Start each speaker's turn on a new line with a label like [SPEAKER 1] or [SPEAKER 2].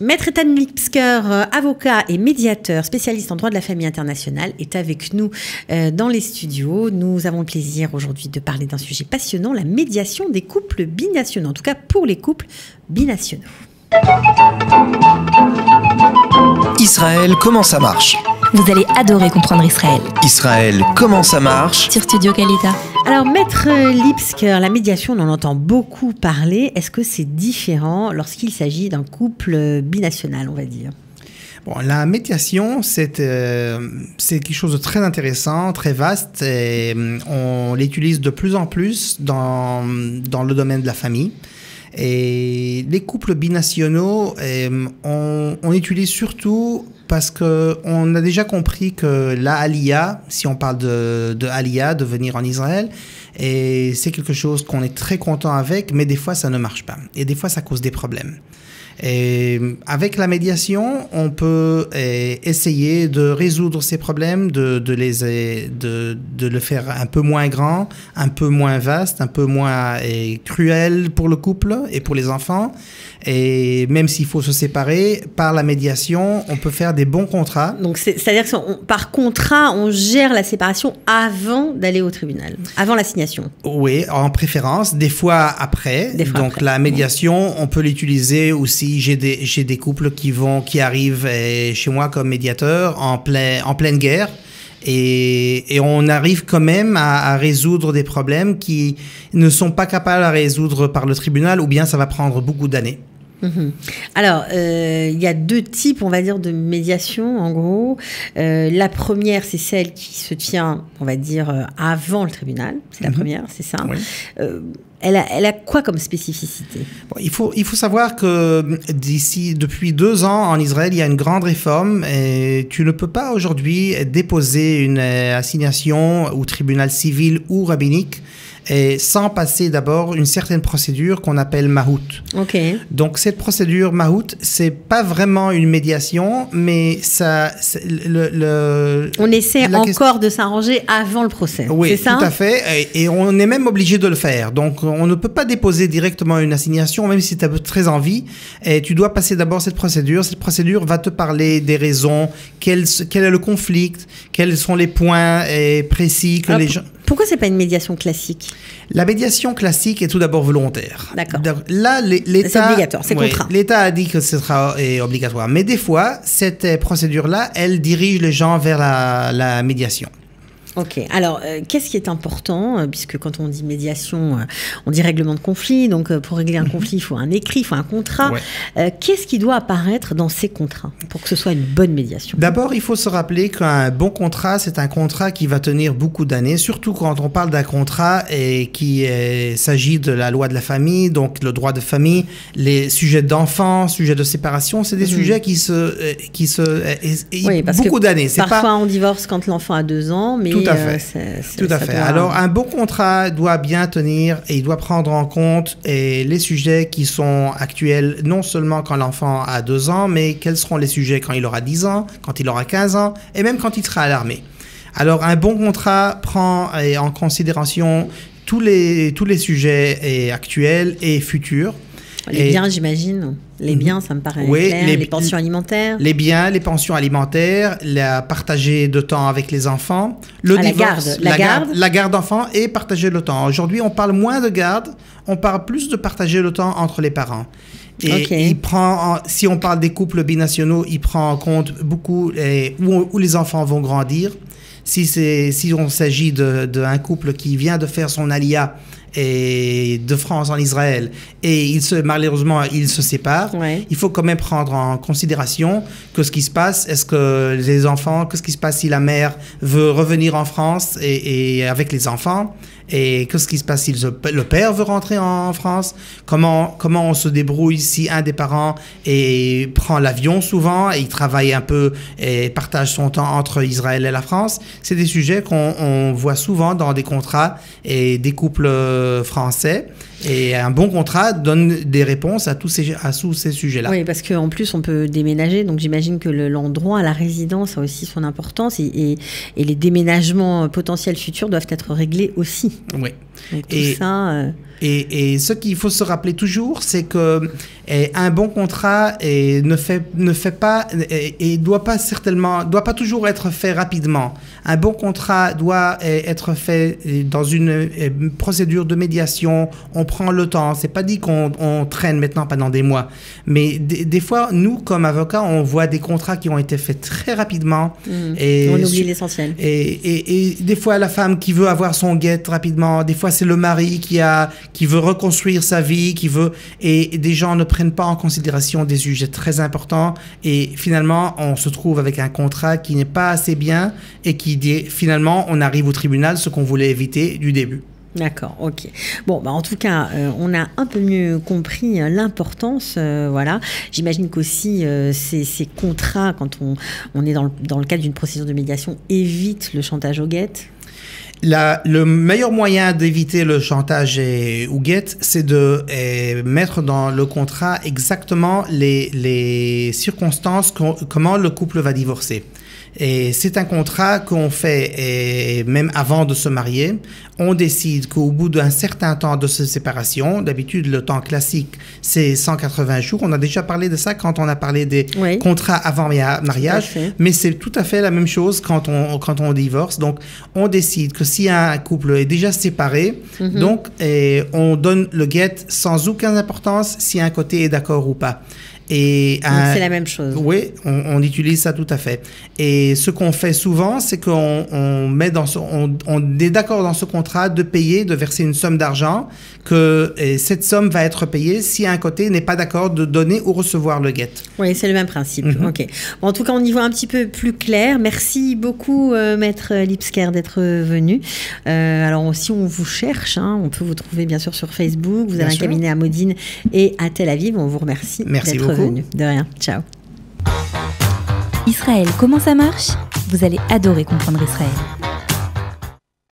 [SPEAKER 1] Maître Ethan Lipsker, euh, avocat et médiateur, spécialiste en droit de la famille internationale, est avec nous euh, dans les studios. Nous avons le plaisir aujourd'hui de parler d'un sujet passionnant, la médiation des couples binationaux, en tout cas pour les couples binationaux.
[SPEAKER 2] Israël, comment ça marche?
[SPEAKER 3] Vous allez adorer comprendre Israël.
[SPEAKER 2] Israël, comment ça marche
[SPEAKER 3] Sur Studio Kalita.
[SPEAKER 1] Alors, Maître Lipsker, la médiation, on en entend beaucoup parler. Est-ce que c'est différent lorsqu'il s'agit d'un couple binational, on va dire?
[SPEAKER 4] Bon, la médiation, c'est euh, c'est quelque chose de très intéressant, très vaste, et euh, on l'utilise de plus en plus dans, dans le domaine de la famille. Et les couples binationaux, euh, on, on utilise surtout parce que on a déjà compris que la Aliyah, si on parle de, de Aliyah, de venir en Israël, et c'est quelque chose qu'on est très content avec, mais des fois ça ne marche pas. Et des fois ça cause des problèmes. Et avec la médiation, on peut eh, essayer de résoudre ces problèmes, de, de les, eh, de, de, le faire un peu moins grand, un peu moins vaste, un peu moins eh, cruel pour le couple et pour les enfants. Et même s'il faut se séparer, par la médiation, on peut faire des bons contrats.
[SPEAKER 1] Donc, c'est-à-dire que on, par contrat, on gère la séparation avant d'aller au tribunal, avant l'assignation.
[SPEAKER 4] Oui, en préférence, des fois après.
[SPEAKER 1] Des fois
[SPEAKER 4] Donc,
[SPEAKER 1] après.
[SPEAKER 4] la médiation, on peut l'utiliser aussi. J'ai des, j'ai des couples qui vont, qui arrivent eh, chez moi comme médiateur en, plein, en pleine guerre. Et, et, on arrive quand même à, à, résoudre des problèmes qui ne sont pas capables à résoudre par le tribunal ou bien ça va prendre beaucoup d'années.
[SPEAKER 1] Mmh. Alors, euh, il y a deux types, on va dire, de médiation, en gros. Euh, la première, c'est celle qui se tient, on va dire, euh, avant le tribunal. C'est la mmh. première, c'est ça.
[SPEAKER 4] Oui.
[SPEAKER 1] Elle a, elle a, quoi comme spécificité?
[SPEAKER 4] Il, faut, il faut savoir que d'ici, depuis deux ans en Israël, il y a une grande réforme et tu ne peux pas aujourd'hui déposer une assignation au tribunal civil ou rabbinique et sans passer d'abord une certaine procédure qu'on appelle mahout.
[SPEAKER 1] Ok.
[SPEAKER 4] Donc cette procédure mahout, c'est pas vraiment une médiation, mais ça, le, le,
[SPEAKER 1] on essaie encore question... de s'arranger avant le procès.
[SPEAKER 4] Oui,
[SPEAKER 1] ça?
[SPEAKER 4] tout à fait, et, et, on est même obligé de le faire. Donc on ne peut pas déposer directement une assignation, même si tu as très envie. Et tu dois passer d'abord cette procédure. Cette procédure va te parler des raisons, quel, quel est le conflit, quels sont les points précis que les gens.
[SPEAKER 1] Pourquoi c'est pas une médiation classique
[SPEAKER 4] La médiation classique est tout d'abord volontaire.
[SPEAKER 1] D'accord.
[SPEAKER 4] Là, l'État.
[SPEAKER 1] C'est obligatoire, c'est
[SPEAKER 4] ouais. L'État a dit que ce sera obligatoire. Mais des fois, cette procédure-là, elle dirige les gens vers la, la médiation.
[SPEAKER 1] Ok, alors euh, qu'est-ce qui est important euh, Puisque quand on dit médiation, euh, on dit règlement de conflit. Donc pour régler un conflit, il faut un écrit, il faut un contrat. Ouais. qu'est-ce qui doit apparaître dans ces contrats pour que ce soit une bonne médiation?
[SPEAKER 4] D'abord, il faut se rappeler qu'un bon contrat, c'est un contrat qui va tenir beaucoup d'années, surtout quand on parle d'un contrat et qui s'agit de la loi de la famille, donc le droit de famille, les sujets d'enfants, sujets de séparation, c'est des mmh. sujets qui se, qui se,
[SPEAKER 1] oui, parce
[SPEAKER 4] beaucoup d'années.
[SPEAKER 1] Parfois,
[SPEAKER 4] pas...
[SPEAKER 1] on divorce quand l'enfant a deux ans, mais
[SPEAKER 4] tout à fait.
[SPEAKER 1] Euh,
[SPEAKER 4] Tout à fait. Doit... Alors, un bon contrat doit bien tenir et il doit prendre en compte et les sujets qui sont actuels, non seulement quand l'enfant a deux ans, mais quels seront les sujets quand il aura 10 ans, quand il aura 15 ans et même quand il sera à l'armée. Alors, un bon contrat prend en considération tous les, tous les sujets et actuels et futurs.
[SPEAKER 1] Les biens, j'imagine. Les biens, ça me paraît
[SPEAKER 4] oui,
[SPEAKER 1] clair.
[SPEAKER 4] Les,
[SPEAKER 1] les, pensions alimentaires.
[SPEAKER 4] Les biens, les pensions alimentaires, la partager de temps avec les enfants, le
[SPEAKER 1] ah,
[SPEAKER 4] divorce,
[SPEAKER 1] la garde, la,
[SPEAKER 4] la
[SPEAKER 1] garde,
[SPEAKER 4] garde, la garde d'enfants et partager le temps. Aujourd'hui, on parle moins de garde, on parle plus de partager le temps entre les parents. Et
[SPEAKER 1] okay.
[SPEAKER 4] il prend, si on parle des couples binationaux, il prend en compte beaucoup les, où, où les enfants vont grandir. Si, si on s'agit d'un couple qui vient de faire son alia et de France en Israël. Et il se, malheureusement il se sépare,
[SPEAKER 1] ouais.
[SPEAKER 4] il faut quand même prendre en considération que ce qui se passe, est-ce que les enfants, qu'est-ce qui se passe si la mère veut revenir en France et, et avec les enfants et qu'est-ce qui se passe si le père veut rentrer en France Comment comment on se débrouille si un des parents et prend l'avion souvent et il travaille un peu et partage son temps entre Israël et la France. C'est des sujets qu'on voit souvent dans des contrats et des couples français. Et un bon contrat donne des réponses à tous ces, à tous ces sujets-là.
[SPEAKER 1] Oui, parce qu'en plus, on peut déménager. Donc, j'imagine que l'endroit, la résidence a aussi son importance. Et, et, et, les déménagements potentiels futurs doivent être réglés aussi.
[SPEAKER 4] Oui.
[SPEAKER 1] Donc, tout
[SPEAKER 4] Et-
[SPEAKER 1] ça, euh,
[SPEAKER 4] Et, et ce qu'il faut se rappeler toujours, c'est que eh, un bon contrat eh, ne fait ne fait pas et, et doit pas certainement doit pas toujours être fait rapidement. Un bon contrat doit eh, être fait eh, dans une eh, procédure de médiation. On prend le temps. C'est pas dit qu'on on traîne maintenant pendant des mois, mais des, des fois nous comme avocats, on voit des contrats qui ont été faits très rapidement.
[SPEAKER 1] hmm,
[SPEAKER 4] Et
[SPEAKER 1] on oublie l'essentiel.
[SPEAKER 4] et, et, et des fois, la femme qui veut avoir son guette rapidement, des fois, c'est le mari qui, a, qui veut reconstruire sa vie, qui veut. Et des gens ne prennent pas en considération des sujets très importants. Et finalement, on se trouve avec un contrat qui n'est pas assez bien et qui dit finalement, on arrive au tribunal, ce qu'on voulait éviter du début.
[SPEAKER 1] D'accord, ok. Bon, bah en tout cas, euh, on a un peu mieux compris euh, l'importance. euh, voilà. J'imagine qu'aussi euh, ces, contrats, quand on, on est dans le, dans le cadre d'une procédure de médiation, évitent le chantage aux guettes.
[SPEAKER 4] La- le meilleur moyen d'éviter le chantage et, ou guette, c'est de eh, mettre dans le contrat exactement les, circonstances, comment le couple va divorcer. Et c'est un contrat qu'on fait eh, même avant de se marier. On décide qu'au bout d'un certain temps de se séparation, d'habitude le temps classique c'est 180 jours. On a déjà parlé de ça quand on a parlé des
[SPEAKER 1] Oui.
[SPEAKER 4] contrats avant maria- mariage. Mais c'est tout à fait la même chose quand on, quand on divorce. Donc, on décide que si un couple est déjà séparé,
[SPEAKER 1] Mhm.
[SPEAKER 4] donc on donne le guet sans aucune importance si un côté est d'accord ou pas. Et
[SPEAKER 1] c'est la même chose.
[SPEAKER 4] oui, on, on utilise ça tout à fait. Et ce qu'on fait souvent, c'est qu'on on met dans ce, on, on est d'accord dans ce contrat de payer, de verser une somme d'argent, que cette somme va être payée si un côté n'est pas d'accord de donner ou recevoir le guet.
[SPEAKER 1] Oui, c'est le même principe.
[SPEAKER 4] Mhm.
[SPEAKER 1] Ok. Bon, en tout cas, on y voit un petit peu plus clair. Merci beaucoup, euh, Maître Lipsker, d'être venu. Euh, alors, si on vous cherche, hein, on peut vous trouver bien sûr sur Facebook. Vous
[SPEAKER 4] Bien
[SPEAKER 1] avez un cabinet à Modine et à Tel Aviv. On vous remercie
[SPEAKER 4] Merci
[SPEAKER 1] d'être
[SPEAKER 4] beaucoup.
[SPEAKER 1] De rien. Ciao.
[SPEAKER 3] Israël, comment ça marche? Vous allez adorer comprendre Israël.